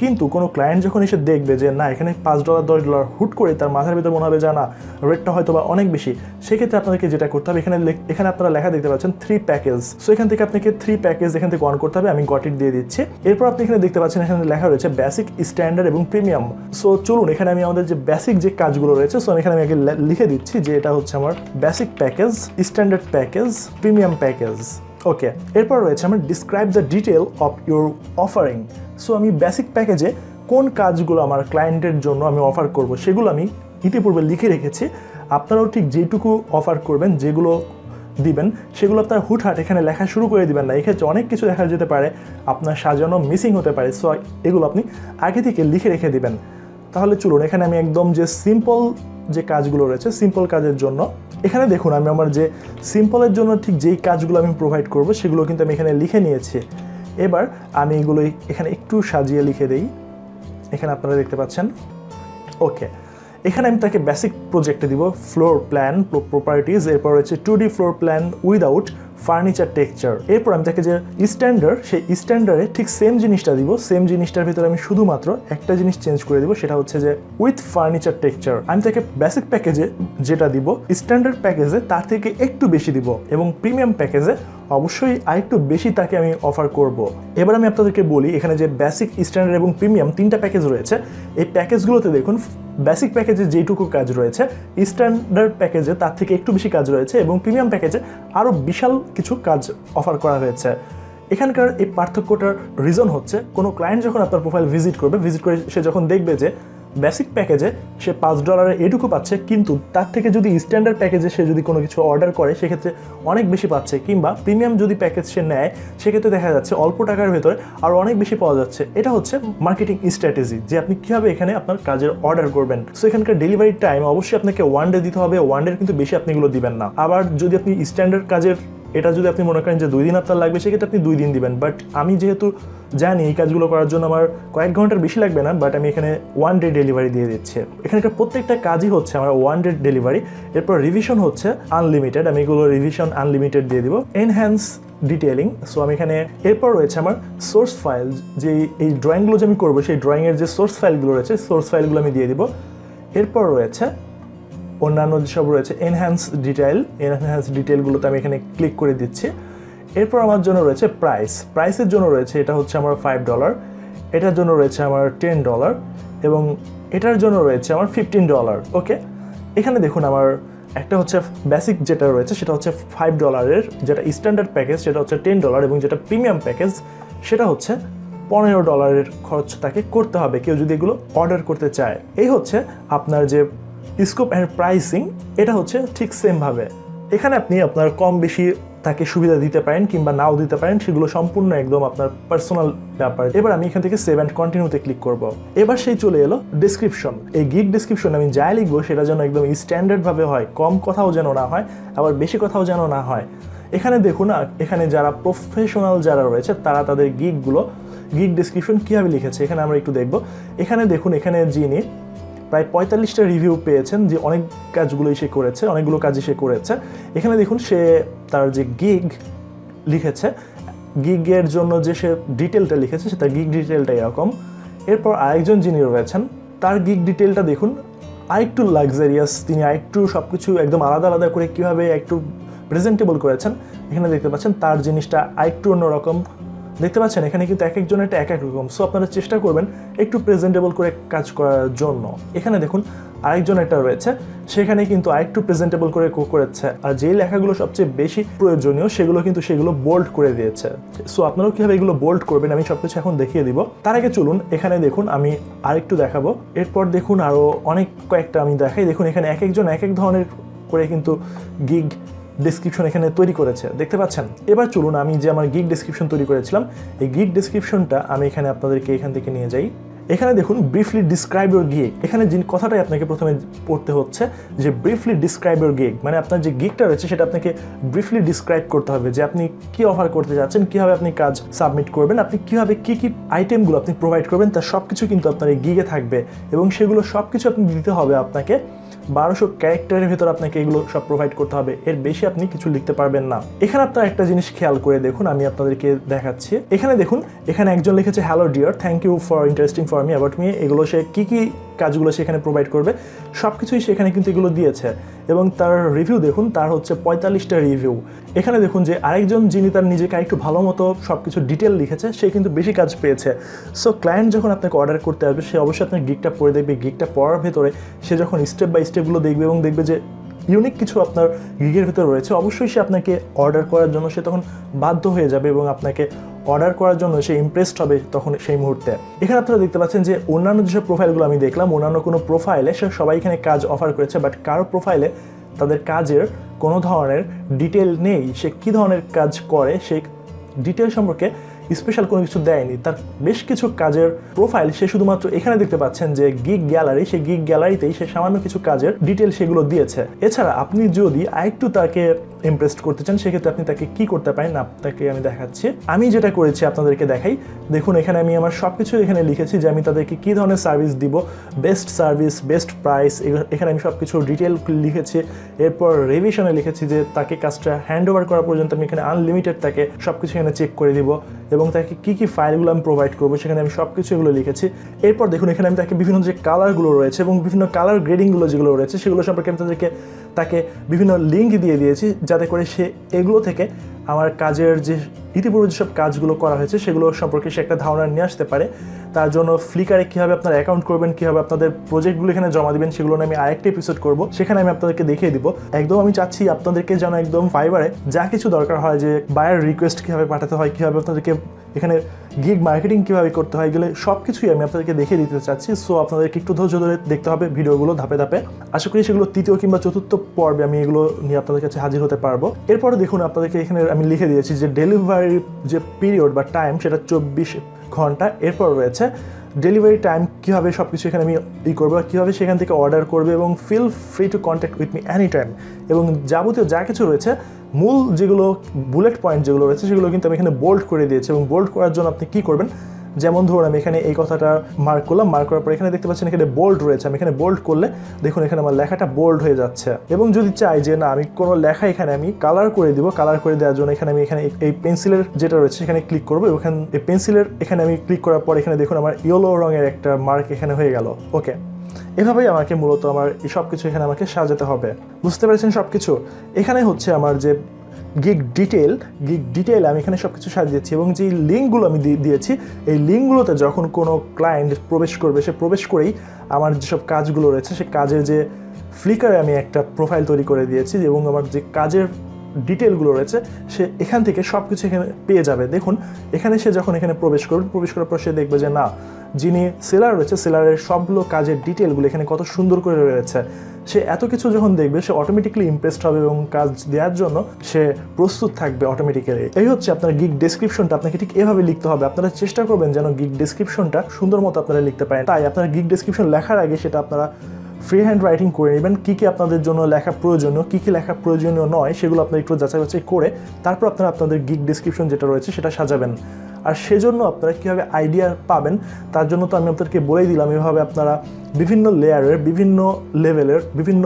কিন্তু কোনো ক্লায়েন্ট যখন এসে দেখবে যে, না, এখানে পাঁচ ডলার দশ ডলার হুট করে তার মাথার ভিতরে মনে হবে যে, না রেটটা হয়তো বা অনেক বেশি। সেক্ষেত্রে আপনাদেরকে যেটা করতে হবে, এখানে এখানে আপনারা লেখা দেখতে পাচ্ছেন থ্রি প্যাকেজ সো এখান থেকে আপনাকে থ্রি প্যাকেজ এখান থেকে অন করতে হবে, আমি গটিট দিয়ে দিচ্ছি। এরপর আপনি এখানে দেখতে পাচ্ছেন, এখানে লেখা রয়েছে বেসিক স্ট্যান্ডার্ড এবং প্রিমিয়াম সো চলুন, এখানে আমি আমাদের যে বেসিক যে কাজগুলো রয়েছে সো আমি এখানে আমি আগে লিখে দিচ্ছি যে, এটা হচ্ছে আমার basic package standard package premium package okay এরপর রয়েছে আমার describe the detail of your offering so আমি বেসিক প্যাকেজে কোন কাজগুলো আমার ক্লায়েন্টের জন্য আমি অফার করব সেগুলো আমি ইতিপূর্বে লিখে রেখেছি। আপনারাও ঠিক যেটুকু অফার করবেন, যেগুলো দিবেন, সেগুলো আপনার হুটহাট এখানে লেখা শুরু করে দিবেন না। এক্ষেত্রে অনেক কিছু দেখা যেতে পারে, আপনার সাজানো মিসিং হতে পারে। সো এগুলো আপনি আগে থেকে লিখে রেখে দিবেন। তাহলে চলুন, এখানে আমি একদম যে সিম্পল যে কাজগুলো রয়েছে সিম্পল কাজের জন্য, এখানে দেখুন আমি আমার যে সিম্পলের জন্য ঠিক যেই কাজগুলো আমি প্রোভাইড করব, সেগুলো কিন্তু আমি এখানে লিখে নিয়েছি। এবার আমি এগুলো এখানে একটু সাজিয়ে লিখে দেই। এখানে আপনারা দেখতে পাচ্ছেন। ওকে। এখানে আমি তাকে বেসিক প্রজেক্টে দিব ফ্লোর প্ল্যান প্রপার্টিজ এরপর রয়েছে two D floor plan without furniture texture এরপর আমি তাকে যে স্ট্যান্ডার্ড সেই স্ট্যান্ডার্ডে ঠিক সেম জিনিসটা দিব। সেম জিনিসটার ভিতরে আমি শুধুমাত্র একটা জিনিস চেঞ্জ করে দিব, সেটা হচ্ছে যে উইথ ফার্নিচার টেক্সচার আমি তাকে বেসিক প্যাকেজে যেটা দিব স্ট্যান্ডার্ড প্যাকেজে তার থেকে একটু বেশি দিব এবং প্রিমিয়াম প্যাকেজে অবশ্যই আরেকটু বেশি তাকে আমি অফার করব। এবার আমি আপনাদেরকে বলি, এখানে যে বেসিক স্ট্যান্ডার্ড এবং প্রিমিয়াম তিনটা প্যাকেজ রয়েছে, এই প্যাকেজগুলোতে দেখুন বেসিক প্যাকেজে যেটুকু কাজ রয়েছে স্ট্যান্ডার্ড প্যাকেজে তার থেকে একটু বেশি কাজ রয়েছে এবং প্রিমিয়াম প্যাকেজে আরও বিশাল কিছু কাজ অফার করা হয়েছে। এখানকার এই পার্থক্যটার রিজন হচ্ছে, কোনো ক্লায়েন্ট যখন আপনার প্রোফাইল ভিজিট করবে ভিজিট করে সে যখন দেখবে যে বেসিক প্যাকেজে সে পাঁচ ডলারের এটুকু পাচ্ছে, কিন্তু তার থেকে যদি স্ট্যান্ডার্ড প্যাকেজে সে যদি কোনো কিছু অর্ডার করে, সেক্ষেত্রে অনেক বেশি পাচ্ছে। কিংবা প্রিমিয়াম যদি প্যাকেজ সে নেয়, সেক্ষেত্রে দেখা যাচ্ছে অল্প টাকার ভেতরে আরও অনেক বেশি পাওয়া যাচ্ছে। এটা হচ্ছে মার্কেটিং স্ট্র্যাটেজি যে আপনি কীভাবে এখানে আপনার কাজের অর্ডার করবেন। সো এখানকার ডেলিভারি টাইম অবশ্যই আপনাকে ওয়ান ডে দিতে হবে ওয়ান ডের কিন্তু বেশি আপনি এগুলো দিবেন না। আবার যদি আপনি স্ট্যান্ডার্ড কাজের এটা যদি আপনি মনে করেন যে দুই দিন আপনার লাগবে, সেক্ষেত্রে আপনি দুই দিন দিবেন। বাট আমি যেহেতু জানি এই কাজগুলো করার জন্য আমার কয়েক ঘণ্টার বেশি লাগবে না বাট আমি এখানে ওয়ান ডে ডেলিভারি দিয়ে দিচ্ছি। এখানকার প্রত্যেকটা কাজই হচ্ছে আমার ওয়ান ডে ডেলিভারি এরপর রিভিশন হচ্ছে আনলিমিটেড আমি এগুলো রিভিশন আনলিমিটেড দিয়ে দিব। এনহ্যান্স ডিটেলিং সো আমি এখানে এরপর রয়েছে আমার সোর্স ফাইল যে এই ড্রয়িংগুলো যে আমি করব, সেই ড্রয়িংয়ের যে সোর্স ফাইলগুলো রয়েছে সোর্স ফাইলগুলো আমি দিয়ে দিব। এরপর রয়েছে অন্যান্য যেসব রয়েছে এনহ্যান্স ডিটেল এনহ্যান্স ডিটেলগুলোতে আমি এখানে ক্লিক করে দিচ্ছি। এরপর আমার জন্য রয়েছে প্রাইস প্রাইসের জন্য রয়েছে, এটা হচ্ছে আমার ফাইভ ডলার এটার জন্য রয়েছে আমার টেন ডলার এবং এটার জন্য রয়েছে আমার ফিফটিন ডলার ওকে এখানে দেখুন আমার একটা হচ্ছে বেসিক যেটা রয়েছে, সেটা হচ্ছে ফাইভ ডলারের যেটা স্ট্যান্ডার্ড প্যাকেজ সেটা হচ্ছে টেন ডলার এবং যেটা প্রিমিয়াম প্যাকেজ সেটা হচ্ছে পনেরো ডলারের খরচ তাকে করতে হবে। কেউ যদি এগুলো অর্ডার করতে চায়, এই হচ্ছে আপনার যে স্কোপ অ্যান্ড প্রাইসিং, এটা হচ্ছে ঠিক সেমভাবে। এখানে আপনি আপনার কম বেশি তাকে সুবিধা দিতে পারেন কিংবা নাও দিতে পারেন, সেগুলো সম্পূর্ণ একদম আপনার পার্সোনাল ব্যাপার। এবার আমি এখান থেকে সেভ অ্যান্ড কন্টিনিউতে ক্লিক করব। এবার সেই চলে এলো ডিসক্রিপশন এই গিগ ডিসক্রিপশন আমি যাই লিখব, সেটা যেন একদম স্ট্যান্ডার্ডভাবে হয়, কম কথাও যেন না হয়, আবার বেশি কথাও যেন না হয়। এখানে দেখুন এখানে যারা প্রফেশনাল যারা রয়েছে, তারা তাদের গিগগুলো গিগ ডিসক্রিপশন কীভাবে লিখেছে, এখানে আমরা একটু দেখব। এখানে দেখুন, এখানে যিনি প্রায় পঁয়তাল্লিশটা রিভিউ পেয়েছেন যে অনেক কাজগুলোই সে করেছে, অনেকগুলো কাজই সে করেছে। এখানে দেখুন, সে তার যে গিগ লিখেছে গিগের জন্য যে সে ডিটেলটা লিখেছে, সে তার গিগ ডিটেলটা এরকম। এরপর আরেকজন যিনি রয়েছেন, তার গিগ ডিটেলটা দেখুন, আরেকটু লাক্সারিয়াস তিনি আরেকটু সব কিছু একদম আলাদা আলাদা করে কীভাবে একটু প্রেজেন্টেবল করেছেন। এখানে দেখতে পাচ্ছেন, তার জিনিসটা আরেকটু অন্যরকম। দেখতে পাচ্ছেন, এখানে কিন্তু এক একজনের এক এক রকম। সো আপনারা চেষ্টা করবেন একটু প্রেজেন্টেবল করে কাজ করার জন্য। এখানে দেখুন, আরেকজন একটা রয়েছে। সেখানে কিন্তু আরেকটু প্রেজেন্টেবল করে করেছে। আর যেই লেখাগুলো সবচেয়ে বেশি প্রয়োজনীয়, সেগুলো কিন্তু সেগুলো বোল্ড করে দিয়েছে। সো আপনারাও কীভাবে এগুলো বোল্ড করবেন, আমি সব কিছু এখন দেখিয়ে দিব। তার আগে চলুন, এখানে দেখুন, আমি আরেকটু দেখাবো। এরপর দেখুন আরও অনেক কয়েকটা আমি দেখাই। দেখুন, এখানে এক একজন এক এক ধরনের করে কিন্তু গিগ ডিসক্রিপশন এখানে তৈরি করেছে। দেখতে পাচ্ছেন? এবার চলুন আমি যে আমার গিগ ডিসক্রিপশন তৈরি করেছিলাম, এই গিগ ডিসক্রিপশনটা আমি এখানে আপনাদেরকে এখান থেকে নিয়ে যাই। এখানে দেখুন ব্রিফলি ডিসক্রাইব ইউর গিগ এখানে যে কথাটাই আপনাকে প্রথমে পড়তে হচ্ছে, যে ব্রিফলি ডিসক্রাইব ইউর গিগ মানে আপনার যে গিগটা রয়েছে, সেটা আপনাকে ব্রিফলি ডিসক্রাইব করতে হবে, যে আপনি কি অফার করতে যাচ্ছেন, কীভাবে আপনি কাজ সাবমিট করবেন, আপনি কীভাবে কী কী আইটেমগুলো আপনি প্রোভাইড করবেন তার সব কিছু কিন্তু আপনার এই গিগে থাকবে এবং সেগুলো সব কিছু আপনি দিতে হবে আপনাকে বারোশো ক্যারেক্টারের ভেতর আপনাকে এগুলো সব প্রোভাইড করতে হবে। এর বেশি আপনি কিছু লিখতে পারবেন না। এখানে আপনার একটা জিনিস খেয়াল করে দেখুন, আমি আপনাদেরকে দেখাচ্ছি। এখানে দেখুন, এখানে একজন লিখেছে hello dear thank you for interesting for me about me এগুলো সে কী কী কাজগুলো সেখানে প্রোভাইড করবে সব কিছুই সেখানে কিন্তু এগুলো দিয়েছে। এবং তার রিভিউ দেখুন, তার হচ্ছে পঁয়তাল্লিশটা রিভিউ এখানে দেখুন যে আরেকজন যিনি তার নিজেকে একটু ভালো মতো সব কিছু ডিটেল লিখেছে, সে কিন্তু বেশি কাজ পেয়েছে। সো ক্লায়েন্ট যখন আপনাকে অর্ডার করতে আসবে, সে অবশ্যই আপনার গিকটা পড়ে দেখবে। গিকটা পড়ার ভেতরে সে যখন স্টেপ বাই স্টেপগুলো দেখবে এবং দেখবে যে ইউনিক কিছু আপনার গিগের ভিতরে রয়েছে। অবশ্যই সে আপনাকে অর্ডার করার জন্য সে তখন বাধ্য হয়ে যাবে এবং আপনাকে অর্ডার করার জন্য সে ইমপ্রেসড হবে তখন সেই মুহূর্তে। এখানে আপনারা দেখতে পাচ্ছেন যে অন্যান্য যেসব প্রোফাইলগুলো আমি দেখলাম, অন্যান্য কোনো প্রোফাইলে সে সবাই এখানে কাজ অফার করেছে বাট কারও প্রোফাইলে তাদের কাজের কোনো ধরনের ডিটেল নেই। সে কী ধরনের কাজ করে, সে ডিটেল সম্পর্কে স্পেশাল কোনো কিছু দেয়নি। তার বেশ কিছু কাজের প্রোফাইল সে শুধুমাত্র এখানে দেখতে পাচ্ছেন যে গিগ গ্যালারি, সেই গিগ গ্যালারিতেই সে সামান্য কিছু কাজের ডিটেল সেগুলো দিয়েছে। এছাড়া আপনি যদি আরেকটু তাকে ইমপ্রেস করতে চান, সেক্ষেত্রে আপনি তাকে কি করতে পারেন আপনাকে আমি দেখাচ্ছি। আমি যেটা করেছি আপনাদেরকে দেখাই। দেখুন, এখানে আমি আমার সব কিছু এখানে লিখেছি যে আমি তাদেরকে কী ধরনের সার্ভিস দিব বেস্ট সার্ভিস বেস্ট প্রাইস এখানে আমি সব কিছু ডিটেল লিখেছি। এরপর রিভিশনে লিখেছি যে তাকে কাজটা হ্যান্ড ওভার করা পর্যন্ত আমি এখানে আনলিমিটেড তাকে সব কিছু এখানে চেক করে দিব। এবং তাকে কি কী ফাইলগুলো আমি প্রোভাইড করব সেখানে আমি সব কিছু এগুলো লিখেছি। এরপর দেখুন, এখানে আমি তাকে বিভিন্ন যে কালারগুলো রয়েছে এবং বিভিন্ন কালার গ্রেডিংগুলো যেগুলো রয়েছে, সেগুলো সম্পর্কে আমি তাদেরকে তাকে বিভিন্ন লিঙ্ক দিয়ে দিয়েছি যাতে করে সে এগুলো থেকে আমার কাজের যে ইতিপূর্বে যেসব কাজগুলো করা হয়েছে সেগুলো সম্পর্কে সে একটা ধারণা নিয়ে আসতে পারে। তার জন্য ফ্লিকারে কীভাবে আপনার অ্যাকাউন্ট করবেন, কীভাবে আপনাদের প্রজেক্টগুলো এখানে জমা দিবেন সেগুলো আমি আরেকটা এপিসোড করব। সেখানে আমি আপনাদেরকে দেখিয়ে দিব। একদম আমি চাচ্ছি আপনাদেরকে যেন একদম ফাইবারে যা কিছু দরকার হয় যে বায়ার রিকোয়েস্ট কীভাবে পাঠাতে হয়, কীভাবে আপনাদেরকে এখানে গিগ মার্কেটিং কীভাবে করতে হয় গেলে সব কিছুই আমি আপনাদেরকে দেখিয়ে দিতে চাচ্ছি। সো আপনাদেরকে একটু ধৈর্য ধরে দেখতে হবে ভিডিওগুলো ধাপে ধাপে। আশা করি সেগুলো তৃতীয় কিংবা চতুর্থ পর্বে আমি এগুলো নিয়ে আপনাদের কাছে হাজির হতে পারব। এরপরে দেখুন আপনাদেরকে এখানে আমি লিখে দিয়েছি যে ডেলিভারির যে পিরিয়ড বা টাইম সেটা চব্বিশ ঘণ্টা। এরপর রয়েছে ডেলিভারি টাইম কীভাবে সব কিছু এখানে আমি ই করব আর কীভাবে সেখান থেকে অর্ডার করবে এবং feel free to contact with me any time এবং যাবতীয় যা কিছু রয়েছে, মূল যেগুলো বুলেট পয়েন্ট যেগুলো রয়েছে, সেগুলো কিন্তু আমি এখানে বোল্ড করে দিয়েছি এবং বোল্ড করার জন্য আপনি কী করবেন? যেমন ধরুন আমি এখানে এই কথাটা মার্ক করলাম মার্ক করার পর এখানে দেখতে পাচ্ছেন এখানে বোল্ড রয়েছে। আমি এখানে বোল্ড করলে দেখুন এখানে আমার লেখাটা বোল্ড হয়ে যাচ্ছে। এবং যদি চাই যে না, আমি কোনো লেখা এখানে আমি কালার করে দিব কালার করে দেওয়ার জন্য এখানে আমি এখানে এই পেন্সিলের যেটা রয়েছে সেখানে ক্লিক করব এখানে, এই পেন্সিলের এখানে আমি ক্লিক করার পর এখানে দেখুন আমার ইয়েলো রঙের একটা মার্ক এখানে হয়ে গেল। ওকে এভাবেই আমাকে মূলত আমার সব কিছু এখানে আমাকে সাজাতে হবে। বুঝতে পেরেছেন সব কিছু এখানে হচ্ছে আমার যে গিগ ডিটেল গিগ ডিটেল আমি এখানে সব কিছু সাজিয়েছি এবং যে লিঙ্কগুলো আমি দিয়েছি, এই লিঙ্কগুলোতে যখন কোনো ক্লায়েন্ট প্রবেশ করবে, সে প্রবেশ করেই আমার যেসব কাজগুলো রয়েছে, সে কাজের যে ফ্লিকারে আমি একটা প্রোফাইল তৈরি করে দিয়েছি এবং আমার যে কাজের ডিটেলগুলো রয়েছে, সে এখান থেকে সব কিছু এখানে পেয়ে যাবে। দেখুন, এখানে সে যখন এখানে প্রবেশ করবে, প্রবেশ করার পর সে দেখবে যে, না, যিনি সেলার রয়েছে, সেলারের সবগুলো কাজের ডিটেলগুলো এখানে কত সুন্দর করে রয়েছে। সে এত কিছু যখন দেখবে, সে অটোমেটিকলি ইমপ্রেসড হবে এবং কাজ দেওয়ার জন্য সে প্রস্তুত থাকবে অটোমেটিক্যালি এই হচ্ছে আপনার গিগ ডেসক্রিপশনটা আপনাকে ঠিক এভাবে লিখতে হবে। আপনারা চেষ্টা করবেন যেন গিগ ডেসক্রিপশনটা সুন্দর মতো আপনারা লিখতে পারেন। তাই আপনারা গিগ ডেসক্রিপশন লেখার আগে সেটা আপনারা ফ্রি হ্যান্ড রাইটিং করে নেবেন, কী কী আপনাদের জন্য লেখা প্রয়োজনীয়, কী কী লেখা প্রয়োজনীয় নয়, সেগুলো আপনারা একটু যাচাই বাছাই করে তারপর আপনারা আপনাদের গিক ডিসক্রিপশন যেটা রয়েছে সেটা সাজাবেন। আর সেজন্য আপনারা কীভাবে আইডিয়া পাবেন, তার জন্য তো আমি আপনাদেরকে বলেই দিলাম, এভাবে আপনারা বিভিন্ন লেয়ারের বিভিন্ন লেভেলের বিভিন্ন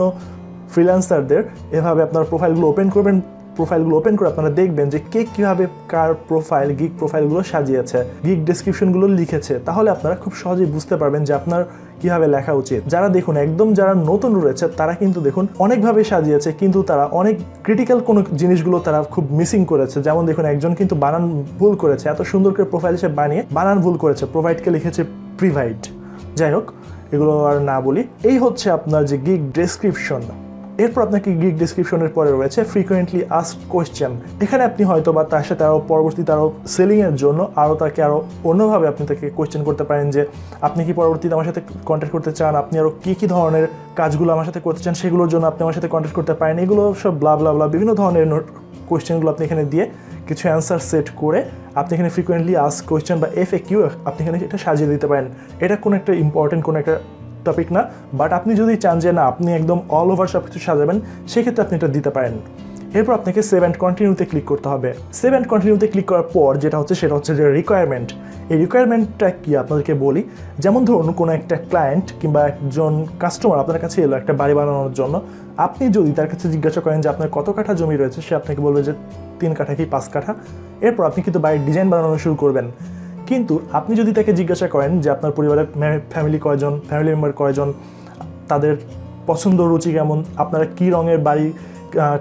ফ্রিল্যান্সারদের এভাবে আপনার প্রোফাইলগুলো ওপেন করবেন প্রোফাইলগুলো ওপেন করে আপনারা দেখবেন যে কে কীভাবে কার প্রোফাইল গিগ প্রোফাইলগুলো সাজিয়েছে গিগ ডিসক্রিপশনগুলো লিখেছে, তাহলে আপনারা খুব সহজেই বুঝতে পারবেন যে আপনার কীভাবে লেখা উচিত। যারা দেখুন, একদম যারা নতুন রয়েছে, তারা কিন্তু দেখুন অনেকভাবে সাজিয়েছে, কিন্তু তারা অনেক ক্রিটিক্যাল কোনো জিনিসগুলো তারা খুব মিসিং করেছে। যেমন দেখুন, একজন কিন্তু বানান ভুল করেছে, এত সুন্দর করে প্রোফাইল সে বানিয়ে বানান ভুল করেছে প্রোভাইডকে লিখেছে প্রিভাইড যাই হোক, এগুলো আর না বলি। এই হচ্ছে আপনার যে গিগ ডেসক্রিপশন এরপর আপনাকে গিগ ডিসক্রিপশনের পরে রয়েছে ফ্রিকুয়েন্টলি আস্ক কোয়েশ্চেন এখানে আপনি হয়তো বা তার সাথে আরও পরবর্তীতে আরও সেলিংয়ের জন্য আরও তাকে আরও অন্যভাবে আপনি তাকে কোয়েশ্চেন করতে পারেন যে, আপনি কি পরবর্তীতে আমার সাথে কন্ট্যাক্ট করতে চান? আপনি আরও কী কী ধরনের কাজগুলো আমার সাথে করতে চান? সেগুলোর জন্য আপনি আমার সাথে কন্ট্যাক্ট করতে পারেন। এগুলো সব ব্লা ব্লা ব্লা বিভিন্ন ধরনের কোয়েশ্চেনগুলো আপনি এখানে দিয়ে কিছু অ্যান্সার সেট করে আপনি এখানে ফ্রিকুয়েন্টলি আস্ক কোয়েশ্চেন বা এফ এ কিউ আপনি এখানে এটা সাজিয়ে দিতে পারেন। এটা কোনো একটা ইম্পর্টেন্ট কোনো একটা টপিক না বাট আপনি যদি চান যে না, আপনি একদম অল ওভার সব কিছু সাজাবেন, সেক্ষেত্রে আপনি এটা দিতে পারেন। এরপর আপনাকে সেভ অ্যান্ড কন্টিনিউতে ক্লিক করতে হবে। সেভ অ্যান্ড কন্টিনিউতে ক্লিক করার পর যেটা হচ্ছে, সেটা হচ্ছে যে রিকোয়ারমেন্ট এই রিকোয়ারমেন্টটা কি আপনাদেরকে বলি? যেমন ধরুন, কোনো একটা ক্লায়েন্ট কিংবা একজন কাস্টমার আপনার কাছে এলো একটা বাড়ি বানানোর জন্য। আপনি যদি তার কাছে জিজ্ঞাসা করেন যে, আপনার কত কাঠা জমি রয়েছে? সে আপনাকে বলবে যে, তিন কাঠা কি পাঁচ কাঠা? এরপর আপনি কিন্তু বাড়ির ডিজাইন বানানো শুরু করবেন। কিন্তু আপনি যদি তাকে জিজ্ঞাসা করেন যে আপনার পরিবারের ফ্যামিলি কয়জন, ফ্যামিলি মেম্বার কয়জন, তাদের পছন্দ রুচি কেমন, আপনারা কী রঙের বাড়ি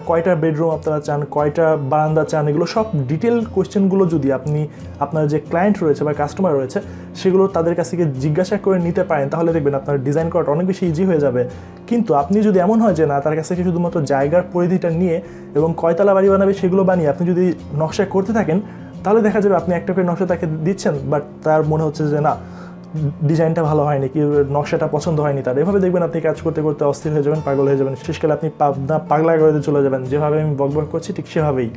কয়টা বেডরুম আপনারা চান, কয়টা বারান্দা চান, এগুলো সব ডিটেল কোয়েশ্চেনগুলো যদি আপনি আপনার যে ক্লায়েন্ট রয়েছে বা কাস্টমার রয়েছে, সেগুলো তাদের কাছ থেকে জিজ্ঞাসা করে নিতে পারেন, তাহলে দেখবেন আপনার ডিজাইন করাটা অনেক বেশি ইজি হয়ে যাবে। কিন্তু আপনি যদি এমন হয় যে না, তার কাছ থেকে শুধুমাত্র জায়গার পরিধিটা নিয়ে এবং কয়তলা বাড়ি বানাবে সেগুলো বানিয়ে আপনি যদি নকশা করতে থাকেন তাহলে দেখা যাবে আপনি একটা করে নকশা তাকে দিচ্ছেন বাট তার মনে হচ্ছে যে না ডিজাইনটা ভালো হয়নি, কি নকশাটা পছন্দ হয়নি তার। এভাবে দেখবেন আপনি কাজ করতে করতে অস্থির হয়ে যাবেন, পাগল হয়ে যাবেন। শেষকালে আপনি পাবনা পাগলা করে চলে যাবেন, যেভাবে আমি বক বক করছি ঠিক সেভাবেই।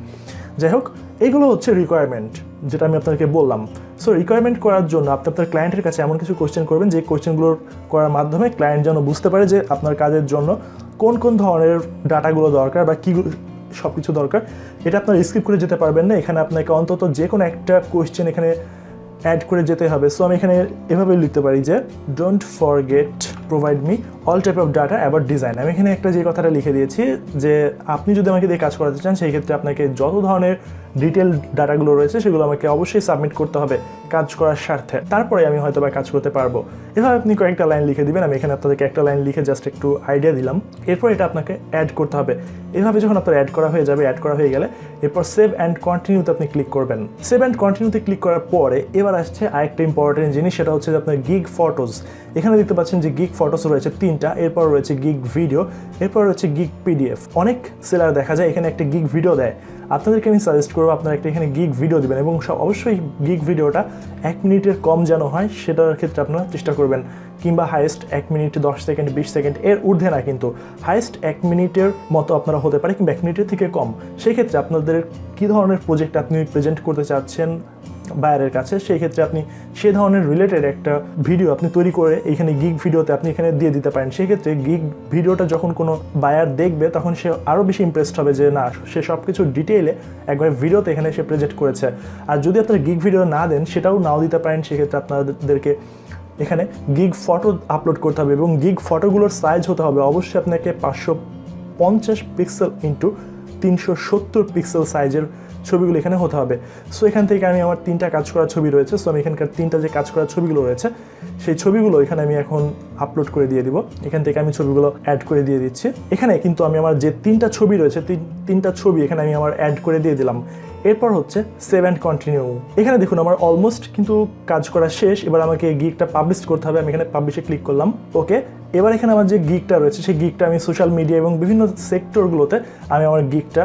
যাই হোক, এইগুলো হচ্ছে রিকোয়ারমেন্ট যেটা আমি আপনাদেরকে বললাম। সো রিকোয়ারমেন্ট করার জন্য আপনি আপনার ক্লায়েন্টের কাছে এমন কিছু কোয়েশ্চেন করবেন, যে কোয়েশ্চেনগুলোর করার মাধ্যমে ক্লায়েন্ট যেন বুঝতে পারে যে আপনার কাজের জন্য কোন কোন ধরনের ডাটাগুলো দরকার বা কী সব কিছু দরকার। এটা আপনার স্কিপ করে যেতে পারবেন না। এখানে আপনাকে অন্তত যে কোনো একটা কোয়েশ্চেন এখানে অ্যাড করে যেতে হবে। সো আমি এখানে এভাবে লিখতে পারি যে don't forget provide me all type of data about design আমি এখানে একটা যে কথাটা লিখে দিয়েছি যে, আপনি যদি আমাকে দিয়ে কাজ করাতে চান, সেই ক্ষেত্রে আপনাকে যত ধরনের ডিটেল ডাটাগুলো রয়েছে, সেগুলো আমাকে অবশ্যই সাবমিট করতে হবে কাজ করার স্বার্থে। তারপরে আমি হয়তো বা কাজ করতে পারব। এভাবে আপনি কয়েকটা লাইন লিখে দিবেন, আমি এখানে আপনাদেরকে একটা লাইন লিখে জাস্ট একটু আইডিয়া দিলাম। এরপর এটা আপনাকে অ্যাড করতে হবে। এভাবে যখন আপনার অ্যাড করা হয়ে যাবে অ্যাড করা হয়ে গেলে এরপর সেভ অ্যান্ড কন্টিনিউতে আপনি ক্লিক করবেন। সেভ অ্যান্ড কন্টিনিউতে ক্লিক করার পরে এবার আসছে আরেকটা ইম্পর্টেন্ট জিনিস, সেটা হচ্ছে যে আপনার গিগ ফটোস এখানে দেখতে পাচ্ছেন যে গিগ ফটোস রয়েছে তিনটা, এরপর রয়েছে গিগ ভিডিও এরপর রয়েছে গিগ পিডিএফ অনেক সেলার দেখা যায়, এখানে একটা গিগ ভিডিও দেয়। আপনাদেরকে আমি সাজেস্ট করব, আপনারা একটা এখানে গিগ ভিডিও দেবেন এবং সব অবশ্যই গিগ ভিডিওটা এক মিনিটের কম যেন হয়, সেটার ক্ষেত্রে আপনারা চেষ্টা করবেন। কিংবা হায়েস্ট এক মিনিট, দশ সেকেন্ড বিশ সেকেন্ড এর ঊর্ধ্বে না কিন্তু। হায়েস্ট এক মিনিটের মতো আপনারা হতে পারে, কিংবা এক মিনিটের থেকে কম। সেক্ষেত্রে আপনাদের কী ধরনের প্রজেক্ট আপনি প্রেজেন্ট করতে চাচ্ছেন? বায়ারের কাছে সেই ক্ষেত্রে আপনি সে ধরনের রিলেটেড একটা ভিডিও আপনি তৈরি করে এখানে গিগ ভিডিওতে আপনি এখানে দিয়ে দিতে পারেন। সেই ক্ষেত্রে গিগ ভিডিওটা যখন কোনো বায়ার দেখবে, তখন সে আরও বেশি ইমপ্রেসড হবে যে, না, সে সব কিছু ডিটেইলে একবার ভিডিওতে এখানে সে প্রেজেন্ট করেছে। আর যদি আপনারা গিগ ভিডিও না দেন, সেটাও নাও দিতে পারেন। সেক্ষেত্রে আপনাদেরকে এখানে গিগ ফটো আপলোড করতে হবে এবং গিগ ফটোগুলোর সাইজ হতে হবে। অবশ্যই আপনাকে পাঁচশো পঞ্চাশ পিক্সেল ইন্টু তিনশো সত্তর পিক্সেল সাইজের ছবিগুলো এখানে হতে হবে। সো এখান থেকে আমি আমার তিনটা কাজ করা ছবি রয়েছে। সো আমি এখানকার তিনটা যে কাজ করা ছবিগুলো রয়েছে, সেই ছবিগুলো এখানে আমি এখন আপলোড করে দিয়ে দিব। এখান থেকে আমি ছবিগুলো অ্যাড করে দিয়ে দিচ্ছি। এখানে কিন্তু আমি আমার যে তিনটা ছবি রয়েছে, তিন, তিনটা ছবি এখানে আমি আমার অ্যাড করে দিয়ে দিলাম। এরপর হচ্ছে সেভ অ্যান্ড কন্টিনিউ এখানে দেখুন আমার অলমোস্ট কিন্তু কাজ করা শেষ। এবার আমাকে গিকটা পাবলিশ করতে হবে। আমি এখানে পাবলিশে ক্লিক করলাম। ওকে এবার এখানে আমার যে গিকটা রয়েছে, সেই গিকটা আমি সোশ্যাল মিডিয়া এবং বিভিন্ন সেক্টরগুলোতে আমি আমার গিকটা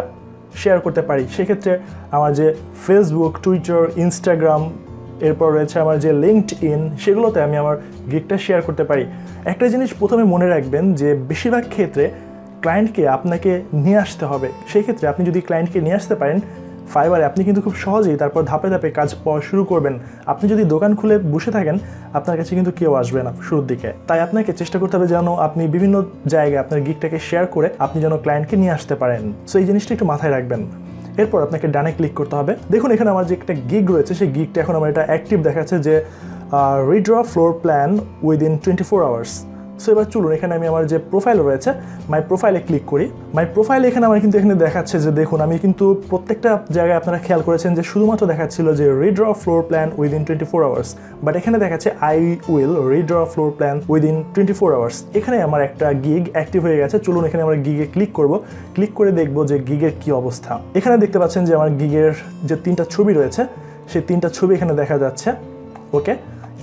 শেয়ার করতে পারি। সেক্ষেত্রে আমার যে ফেসবুক টুইটার ইনস্টাগ্রাম এরপর রয়েছে আমার যে লিঙ্কড ইন সেগুলোতে আমি আমার গিকটা শেয়ার করতে পারি। একটা জিনিস প্রথমে মনে রাখবেন যে বেশিরভাগ ক্ষেত্রে ক্লায়েন্টকে আপনাকে নিয়ে আসতে হবে। সেই ক্ষেত্রে আপনি যদি ক্লায়েন্টকে নিয়ে আসতে পারেন ফাইবারে আপনি কিন্তু খুব সহজেই তারপর ধাপে ধাপে কাজ পাওয়া শুরু করবেন। আপনি যদি দোকান খুলে বসে থাকেন, আপনার কাছে কিন্তু কেউ আসবে না শুরুর দিকে। তাই আপনাকে চেষ্টা করতে হবে যেন আপনি বিভিন্ন জায়গায় আপনার গিকটাকে শেয়ার করে আপনি যেন ক্লায়েন্টকে নিয়ে আসতে পারেন। সো এই জিনিসটা একটু মাথায় রাখবেন। এরপর আপনাকে ডানে ক্লিক করতে হবে। দেখুন, এখানে আমার যে একটা গিগ রয়েছে, সেই গিগটা এখন আমার এটা অ্যাক্টিভ দেখাচ্ছে যে redraw floor plan within twenty four hours so এবার চলুন, এখানে আমি আমার যে প্রোফাইল রয়েছে মাই প্রোফাইলে ক্লিক করি। মাই প্রোফাইল এখানে আমার কিন্তু এখানে দেখাচ্ছে যে, দেখুন, আমি কিন্তু প্রত্যেকটা জায়গায় আপনারা খেয়াল করেছেন যে, শুধুমাত্র দেখাচ্ছিল যে redraw floor plan within twenty four hours but এখানে দেখাচ্ছে I will redraw floor plan within twenty four hours এখানে আমার একটা গিগ অ্যাক্টিভ হয়ে গেছে। চলুন, এখানে আমরা গিগে ক্লিক করব। ক্লিক করে দেখব যে গিগের কি অবস্থা। এখানে দেখতে পাচ্ছেন যে, আমার গিগের যে তিনটা ছবি রয়েছে, সেই তিনটা ছবি এখানে দেখা যাচ্ছে। ওকে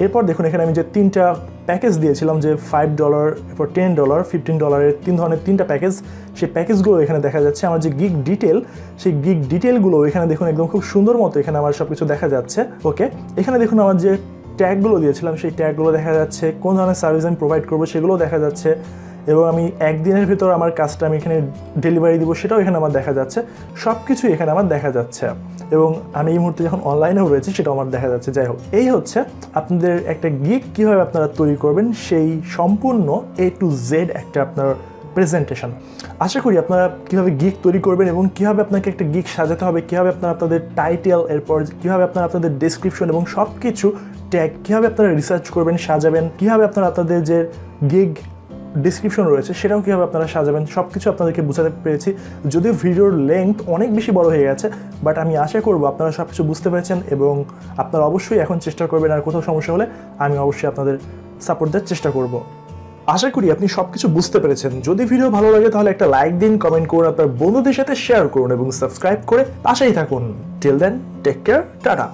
এরপর দেখুন, এখানে আমি যে তিনটা প্যাকেজ দিয়েছিলাম, যে ফাইভ ডলার এরপর টেন ডলার ফিফটিন ডলারের তিন ধরনের তিনটা প্যাকেজ সেই প্যাকেজগুলো এখানে দেখা যাচ্ছে। আমার যে গিগ ডিটেল সেই গিগ ডিটেলগুলো এখানে দেখুন, একদম খুব সুন্দর মতো এখানে আমার সব কিছু দেখা যাচ্ছে। ওকে এখানে দেখুন, আমার যে ট্যাগগুলো দিয়েছিলাম, সেই ট্যাগগুলো দেখা যাচ্ছে। কোন ধরনের সার্ভিস আমি প্রোভাইড করব সেগুলো দেখা যাচ্ছে। এবং আমি একদিনের ভিতর আমার কাজটা আমি এখানে ডেলিভারি দিব, সেটাও এখানে আমার দেখা যাচ্ছে। সব কিছুই এখানে আমার দেখা যাচ্ছে। এবং আমি এই মুহূর্তে যখন অনলাইনেও রয়েছে, সেটাও আমার দেখা যাচ্ছে। যাই হোক, এই হচ্ছে আপনাদের একটা গিক কীভাবে আপনারা তৈরি করবেন, সেই সম্পূর্ণ এ টু জেড একটা আপনার প্রেজেন্টেশন আশা করি আপনারা কীভাবে গিক তৈরি করবেন এবং কীভাবে আপনাকে একটা গিক সাজাতে হবে, কীভাবে আপনারা আপনাদের টাইটেল এরপর কীভাবে আপনারা আপনাদের ডিসক্রিপশন এবং সব কিছু ট্যাগ কীভাবে আপনারা রিসার্চ করবেন, সাজাবেন, কীভাবে আপনারা আপনাদের যে গিগ ডিসক্রিপশন রয়েছে, সেটাও কীভাবে আপনারা সাজাবেন সব কিছু আপনাদেরকে বোঝাতে পেরেছি। যদিও ভিডিওর লেন্থ অনেক বেশি বড় হয়ে গেছে বাট আমি আশা করব আপনারা সব কিছু বুঝতে পেরেছেন এবং আপনারা অবশ্যই এখন চেষ্টা করবেন আর কোথাও সমস্যা হলে আমি অবশ্যই আপনাদের সাপোর্ট দেওয়ার চেষ্টা করব। আশা করি আপনি সব কিছু বুঝতে পেরেছেন। যদি ভিডিও ভালো লাগে তাহলে একটা লাইক দিন কমেন্ট করুন, আপনার বন্ধুদের সাথে শেয়ার করুন এবং সাবস্ক্রাইব করে পাশেই থাকুন। Till then take care tata.